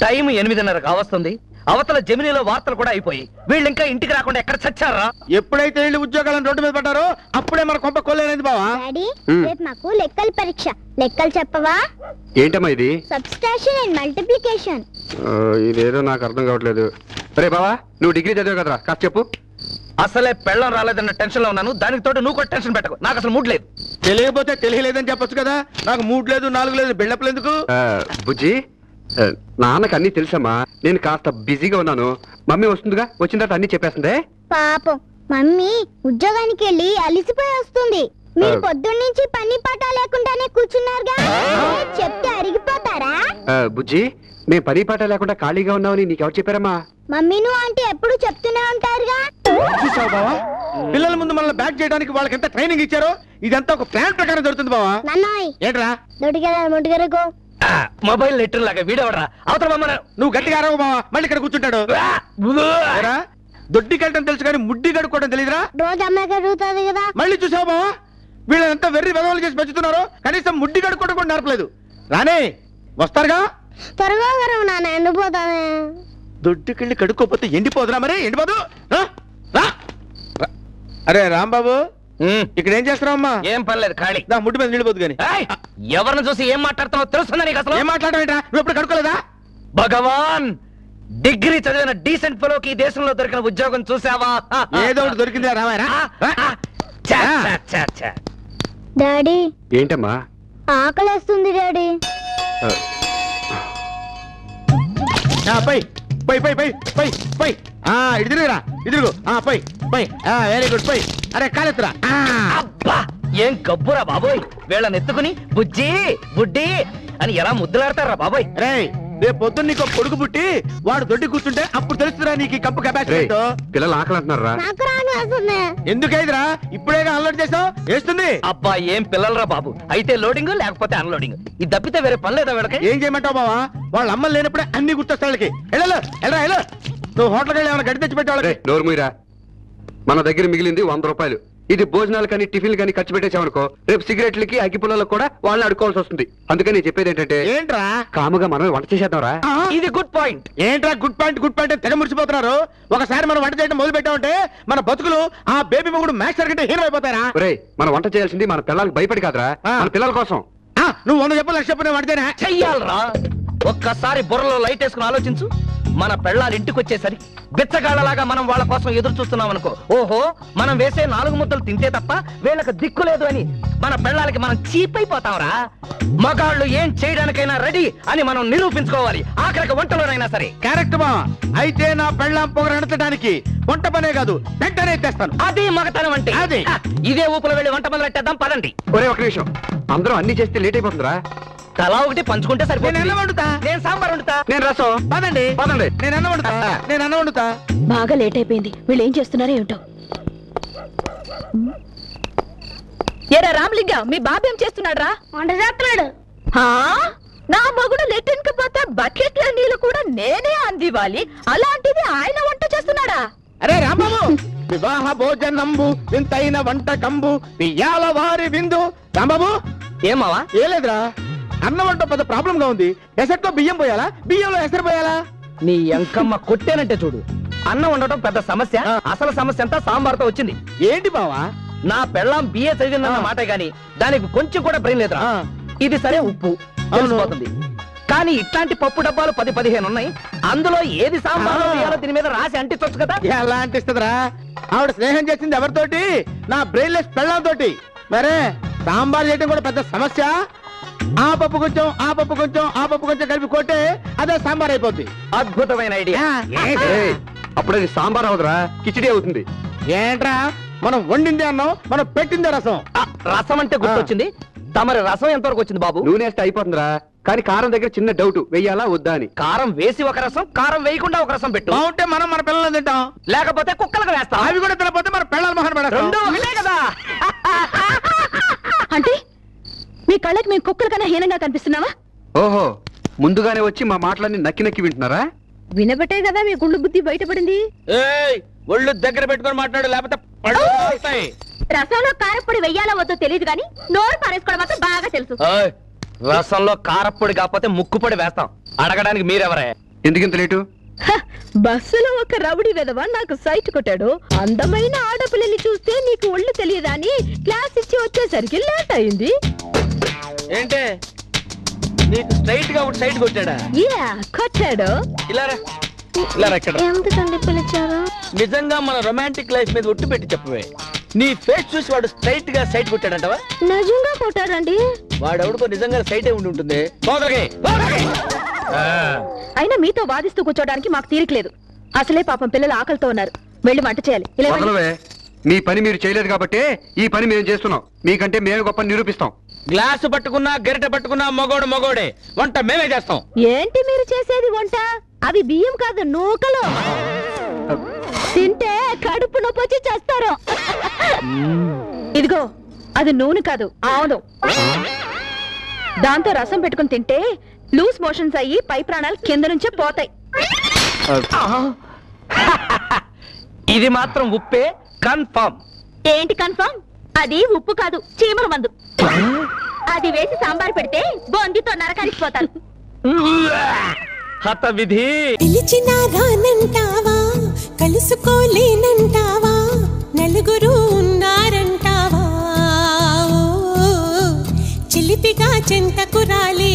Time ఎనిమిదిన్నర కావస్తుంది అవతల జమినీలో వార్తలు కూడా అయిపోయి వీళ్ళు ఇంకా ఇంటికి రాకుండా ఎక్కడ చచ్చారా? ఎప్పుడైతే వీళ్ళు ఉద్యోగాలను రోడ్డు మీద పడ్డారో అప్పుడే మన కొంప కొల్లేనేది బావా. డాడీ. రేపు మాకు లెక్కల పరీక్ష. లెక్కలు చెప్పవా? ఏంటమ్మా ఇది? సబ్స్ట్రాక్షన్ అండ్ మల్టిప్లికేషన్ ఇదేదో నాకు అర్థం కావట్లేదు. రే బావా నువ్వు డిగ్రీ చదివావు కదరా? కాస్త చెప్పు. అసలే పెళ్ళం రాలేదన్న టెన్షన్లో ఉన్నాను. దానికి తోటి నువ్వు కూడా టెన్షన్ పెట్టకు. నాకు అసలు మూడ్ లేదు. తెలియకపోతే తెలియలేదని చెప్పొచ్చు కదా. నాకు మూడు లేదు నాలుగు లేదు బిల్డప్లు ఎందుకు? బుజ్జి నాన్నకు అన్నీ తెలుసమ్మా. నేను కాస్త బిజీగా ఉన్నాను. మమ్మీ వస్తుందిగా? వచ్చిన తర్వాత అన్నీ చెప్పేస్తుందే? పాపం. మమ్మీ ఉద్యోగానికి వెళ్ళి అలిసిపోయి వస్తుంది. మీరు. పొద్దున్నుంచి పని పాట లేకుండానే కూర్చున్నారుగా? చెప్తే అరిగిపోతారా? బుజ్జి మేము పని పాట లేకుండా ఖాళీగా ఉన్నామని నీకెవరు చెప్పారమ్మా? మమ్మీను అంటే ఎప్పుడు చెప్తూనే ఉంటారుగా? చూసావు బావా పిల్లల ముందు మనల్ని బ్యాక్ చేయడానికి వాళ్ళకి ఎంత ట్రైనింగ్ ఇచ్చారో ఇదంతా ఒక ప్లాన్ ప్రకారం జరుగుతుంది బావా. నన్నాయ్. ఏంట్రా? దొడిగరా ముడిగరగో ఆ, మొబైల్ లెటర్ లాగా వీడవడరా? అవతల మమ్మల్ని నువ్వు గట్టిగా అరవ బావా మళ్ళీ ఇక్కడ కూర్చుంటాడు. ఏరా, దొడ్డికెళ్ళటం తెలుసు కానీ ముడ్డి కడుక్కోవడం తెలియదురా రోజు అమ్మాయి కరుగుతుంది కదా? మళ్ళీ చూసావు బావా వీళ్ళంతా వెర్రి వెదవలు చేసి పెంచుతున్నారు కనీసం ముడ్డి కడుక్కోవడం కూడా నేర్పలేదు. రానే వస్తారుగా? త్వరగా గరవు నాన్న ఎండిపోతానే. దొడ్డికెళ్ళి కడుక్కోపోతే ఎండిపోదురా మరి? ఎండిపోదు? రా. అరే రాంబాబు. ఇక్కడ ఏం చేస్తున్నావమ్మా? ఏం పర్లేదు ఖాళీ. నా ముడ్డి మీద నిండిపోదు కానీ ఎవరిని చూసి ఏం మాట్లాడుతున్నావు తెలుస్తుందా నీకు అసలు? ఏం మాట్లాడమేంట్రా నువ్వు ఎప్పుడు కడుక్కోలేదా? భగవాన్ డిగ్రీ చదివిన డీసెంట్ ఫెలోకి ఈ దేశంలో దొరికిన ఉద్యోగం చూసావా? ఏదో ఒకటి దొరికిందా రావాయరా. డాడీ. ఏంటమ్మా? ఆకలేస్తుంది డాడీ. ఆ, పై పై పై పై పై పై. ఇటు తిరుగురా ఇటు ఆ పై పై ఆ వెరీ గుడ్ పై అరే కాలెత్తురా. ఆ. అబ్బా ఏం గబ్బురా బాబోయ్. వీళ్ళని ఎత్తుకుని బుజ్జి బుడ్డి అని ఎలా ముద్దులాడతారా బాబోయ్? రేయ్ రేపు పొద్దున్న నీకు కొడుకు పుట్టి వాడు దొడ్డి కూర్చుంటే అప్పుడు తెలుస్తుందా నీకు ఈ కప్పు రే కెపాసిటీ పిల్లలు ఆకలి అంటున్నారా నాకు రాను వస్తుంది. ఎందుకైదురా? ఇప్పుడేగా అన్లోడ్ చేసావు? వేస్తుంది అబ్బా ఏం పిల్లలరా బాబు. అయితే లోడింగ్ లేకపోతే అన్లోడింగ్ ఇది తప్పితే వేరే పని లేదా వీళ్ళకి? ఏం చేయమంటావు బావా? వాళ్ళ అమ్మ లేనప్పుడే అన్ని గుర్తొస్తా వాళ్ళకి. వెళ్ళలు వెళ్ళరా వెళ్ళు నువ్వు హోటల్కి వెళ్ళి ఏమైనా గడి తెచ్చి పెట్టే రే వాళ్ళకి నోరు మూయరా. మన దగ్గర మిగిలింది వంద రూపాయలు. ఇది భోజనాలు కానీ టిఫిన్లు కానీ ఖర్చు పెట్టేసామనుకో రేపు సిగరెట్లకి అగ్గి పుల్లలకు కూడా వాళ్ళని అడుకోవాల్సి వస్తుంది. అందుకని నేను చెప్పేది ఏంటంటే ఏంట్రా? కాముగా మనమే వంట చేసేద్దాంరా? ఇది గుడ్ పాయింట్ ఏంట్రా గుడ్ పాయింట్ గుడ్ పాయింట్ తెగ మురిసిపోతున్నారు. ఒకసారి మనం వంట చేయడం మొదలు పెట్టామంటే మన బతుకులు ఆ బేబీ మొగుడు మాస్టర్ కంటే హీరో అయిపోతారా ఒరేయ్ మనం వంట చేయాల్సింది మన పిల్లలకు భయపడి కాదురా. మన పిల్లల కోసం. ఆ, నువ్వు వంద చెప్పు లక్ష చెప్పు నేను వంటేనా చెయ్యాలరా. ఒక్కసారి బుర్రలో లైట్ వేసుకుని ఆలోచించు. మన పెళ్ళాలు ఇంటికి వచ్చేసరికి బిచ్చగాళ్ళలాగా మనం వాళ్ళ కోసం ఎదురు చూస్తున్నాం అనుకో ఓహో మనం వేసే నాలుగు ముద్దలు తింటే తప్ప వీళ్ళకి దిక్కు లేదు అని మన పెళ్ళాలకి మనం చీప్ అయిపోతాంరా మగాళ్ళు ఏం చేయడానికైనా రెడీ అని మనం నిరూపించుకోవాలి. ఆఖరికి వంటలోనైనా సరే. కరెక్ట్ బా అయితే నా పెళ్ళాం పొగరు ఎడతడానికి వంట పనే కాదు వెంటనే తెస్తాను. అది మగతనం అంటే. అది. ఇదే ఊపులో వెళ్ళి వంట మొదలు పెట్టేద్దాం పదండి. ఒరే ఒక నిమిషం. అందరూ అన్ని చేస్తే లేట్ అయిపోతుందిరా. తలా ఒకటి పంచుకుంటే నేను సరిపోతుంది అన్నం వండుతా. నేను సాంబార్ వండుతా. నేను రసం. పదండి. పదండి. నేను అన్నం వండుతా. నేను అన్నం వండుతా. బాగా లేట్ అయిపోయింది. వీళ్ళు ఏం చేస్తున్నారో ఏమిటో. ఏరా రామలింగ మీ బాబు ఏం చేస్తున్నాడ్రా? వంట చేస్తున్నాడు? నా మగుడు లెట్రిన్కి పోతే బకెట్ల నీళ్ళు కూడా నేనే అందివ్వాలి. అలాంటిది ఆయన వంట చేస్తున్నాడా? అరే రాంబాబు వివాహ భోజనంబు వింతైన వంటకంబు పియ్యాల వారి విందు. రాంబాబు ఏమావా ఏ లేదురా. అన్నం వంట పెద్ద ప్రాబ్లం గా ఉంది. ఎసట్లో బియ్యం పోయాలా? బియ్యంలో ఎసరు పోయాలా? నీ ఎంకమ్మ కొట్టేనంటే చూడు. అన్నం ఉండటం పెద్ద సమస్య. అసలు సమస్య అంతా సాంబార్తో వచ్చింది. ఏంటి బావా? నా పెళ్ళాం బిఏ చదివిందన్న. మాట గాని దానికి కొంచెం కూడా బ్రెయిన్ లేదురా. ఇది సరే ఉప్పు. తెలిసిపోతుంది. కానీ ఇట్లాంటి పప్పు డబ్బాలు పది పదిహేను ఉన్నాయి. అందులో ఏది సాంబార్. వేయాలో దీని మీద రాసి అంటించొచ్చు కదా. ఎలా అనిపిస్తుందిరా ఆవిడ స్నేహం చేసింది ఎవరితోటి? నా బ్రెయిన్లెస్ పెళ్ళంతోటి. మరే సాంబార్ చేయడం కూడా పెద్ద సమస్య. ఆ పప్పు కొంచెం ఆ పప్పు కొంచెం ఆ పప్పు కొంచెం కలిపి కొట్టే అదే సాంబార్ అయిపోద్ది. అద్భుతమైన ఐడియా. అప్పుడు అది సాంబార్ అవుతురా కిచిడి అవుతుంది. ఏంట్రా? మనం వండిందే అన్నాం మనం పెట్టిందే రసం. రసం అంటే గుర్తొచ్చింది. తమరి రసం ఎంతవరకు వచ్చింది బాబు? నూనె వేస్తే అయిపోతుందిరా కానీ కారం దగ్గర చిన్న డౌట్ వెయ్యాలా వద్దా అని. కారం వేసి ఒక రసం కారం వేయకుండా ఒక రసం పెట్టు. బాగుంటే మనం మన పిల్లలు తింటాం. లేకపోతే కుక్కలకు వేస్తాం. అవి కూడా తినపోతే మన పిల్లల మొహన్ రెండు పెడతాం ఒకటే కదా. మీ కళ్ళకి మేము కుక్కల కన్నా హీనంగా కనిపిస్తున్నావా? ఓహో ముందుగానే వచ్చి మా మాటలన్నీ నక్కి నక్కి వింటున్నారా? వినబట్టే కదా మీ గుళ్ళు బుద్ధి బయటపడింది. ఏయ్ ఒళ్ళు దగ్గర పెట్టుకొని మాట్లాడు లేకపోతే పళ్ళు రసంలో కారపొడి వెయ్యాలో వద్దో తెలియదు కానీ నోరు పారేసుకోవడం మాత్రం బాగా తెలుసు. రసంలో కారప్పొడి కాకపోతే ముక్కుపొడి వేస్తాం. అడగడానికి మీరెవరే? ఎందుకింత లేటు? హ, బస్సులో ఒక రౌడీ విధవ నాకు సైట్ కొట్టాడు. అందమైన ఆడపిల్లని చూస్తే నీకు ఒళ్ళు తెలియదా అని క్లాస్ ఇచ్చి వచ్చేసరికి లేట్ అయింది. ఏంటే? నీకు స్ట్రైట్గా ఒకటి సైడ్ కొట్టాడా? యా కొట్టాడు. ఇలా రా. ఇలా రా ఇక్కడ. ఎందుకండి పిలిచారు? నిజంగా మన రొమాంటిక్ లైఫ్ మీద ఒట్టు పెట్టి చెప్పవే. నీ ఫేస్ చూసి వాడు స్ట్రైట్గా సైడ్ కొట్టాడంటవా? నిజంగా కొట్టారండి వాడెవడికో నిజంగా సైట్ ఉండి ఉంటుంది. పోదలకి. అయినా మీతో వాదిస్తూ కూర్చోడానికి మాకు తీరికలేదు అసలే పాపం పిల్లలు ఆకలితో ఉన్నారు. వెళ్ళి వంట చేయాలి. ఇలా ఇవ్వండి. వదలవే మీ పని మీరు చేయలేదు కాబట్టి ఈ పని మేము చేస్తున్నాం. మీకంటే మేము గొప్ప నిరూపిస్తాం. గ్లాసు పట్టుకున్నా గరిటె పట్టుకున్నా మగోడు మగోడే. వంట మేమే చేస్తాం. ఏంటి మీరు చేసేది వంట? అవి బియ్యం కాదు నూకలు. తింటే కడుపు నొప్పి వచ్చి చేస్తారు. ఇదిగో అది నూనె కాదు అవును దాంతో రసం పెట్టుకుని తింటే లూస్ మోషన్స్ అయ్యి పై ప్రాణాలు కింద నుంచే పోతాయి. ఇది మాత్రం ఉప్పే కన్ఫర్మ్ ఏంటి కన్ఫర్మ్ అది ఉప్పు కాదు చీమల మందు. అది వేసి సాంబార్ పెడితే బొందితో నరకరిసిపోతారు. హత విధి. పిలిచినా కలుసుకోలేనంటావా నలుగురు ఉన్నారంటావా? చిలిపిగా చింతకు రాలే